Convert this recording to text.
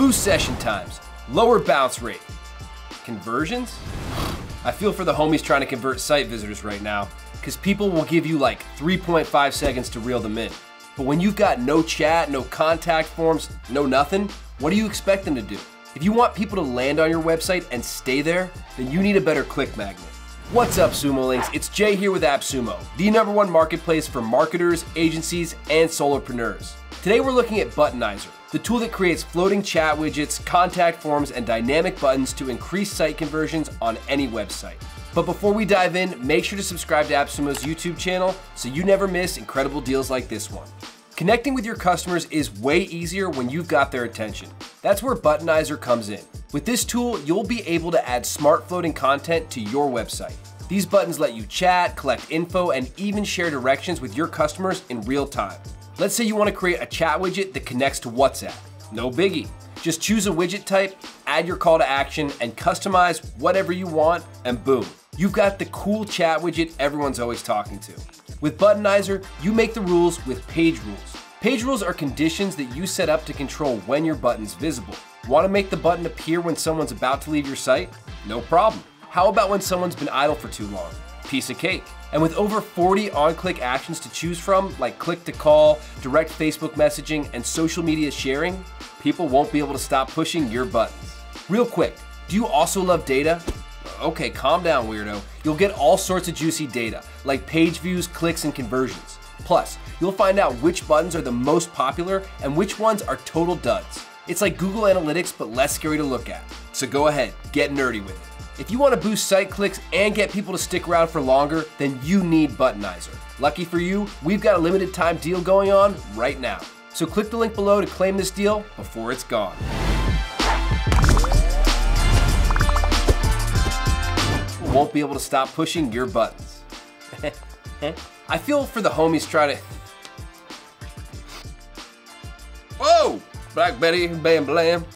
boost session times, lower bounce rate, conversions? I feel for the homies trying to convert site visitors right now, because people will give you like 3.5 seconds to reel them in. But when you've got no chat, no contact forms, no nothing, what do you expect them to do? If you want people to land on your website and stay there, then you need a better click magnet. What's up, Sumo Links? It's Jay here with AppSumo, the number one marketplace for marketers, agencies, and solopreneurs. Today we're looking at Buttonizer, the tool that creates floating chat widgets, contact forms, and dynamic buttons to increase site conversions on any website. But before we dive in, make sure to subscribe to AppSumo's YouTube channel so you never miss incredible deals like this one. Connecting with your customers is way easier when you've got their attention. That's where Buttonizer comes in. With this tool, you'll be able to add smart floating content to your website. These buttons let you chat, collect info, and even share directions with your customers in real time. Let's say you want to create a chat widget that connects to WhatsApp. No biggie. Just choose a widget type, add your call to action, and customize whatever you want, and boom, you've got the cool chat widget everyone's always talking to. With Buttonizer, you make the rules with page rules. Page rules are conditions that you set up to control when your button's visible. Want to make the button appear when someone's about to leave your site? No problem. How about when someone's been idle for too long? Piece of cake. And with over 40 on-click actions to choose from, like click to call, direct Facebook messaging, and social media sharing, people won't be able to stop pushing your buttons. Real quick, do you also love data? Okay, calm down, weirdo. You'll get all sorts of juicy data, like page views, clicks, and conversions. Plus, you'll find out which buttons are the most popular and which ones are total duds. It's like Google Analytics, but less scary to look at. So go ahead, get nerdy with it. If you want to boost site clicks and get people to stick around for longer, then you need Buttonizer. Lucky for you, we've got a limited time deal going on right now. So click the link below to claim this deal before it's gone. Won't be able to stop pushing your buttons. I feel for the homies trying to. Whoa! Black Betty, bam blam.